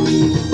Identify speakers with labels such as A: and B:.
A: Thank